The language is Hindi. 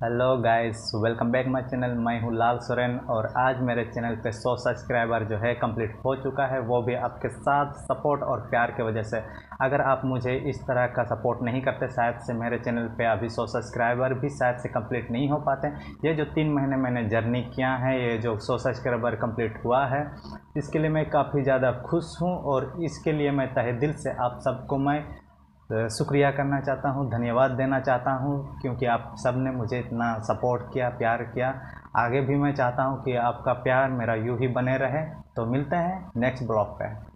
Hello guys welcome back my channel मैं हूँ लाल सोरेन और आज मेरे चैनल पे 100 सब्सक्राइबर जो है कंप्लीट हो चुका है। वो भी आपके साथ सपोर्ट और प्यार की वजह से। अगर आप मुझे इस तरह का सपोर्ट नहीं करते, शायद से मेरे चैनल पे अभी 100 सब्सक्राइबर भी शायद से कंप्लीट नहीं हो पाते। ये जो तीन महीने मैंने जर्नी किया है, ये जो सौ सब्सक्राइबर कंप्लीट हुआ है, इसके लिए मैं काफ़ी ज़्यादा खुश हूँ और इसके लिए मैं तहे दिल से आप सबको मैं शुक्रिया करना चाहता हूँ, धन्यवाद देना चाहता हूँ, क्योंकि आप सबने मुझे इतना सपोर्ट किया, प्यार किया। आगे भी मैं चाहता हूँ कि आपका प्यार मेरा यूँ ही बने रहे। तो मिलते हैं नेक्स्ट ब्लॉग पे।